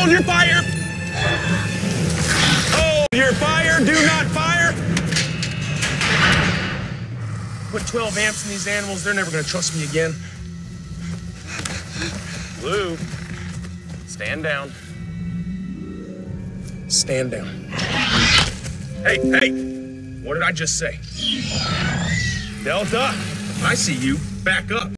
Hold your fire! Hold your fire! Do not fire! Put 12 amps in these animals, they're never gonna trust me again. Blue, stand down. Stand down. Hey, hey! What did I just say? Delta, I see you. Back up.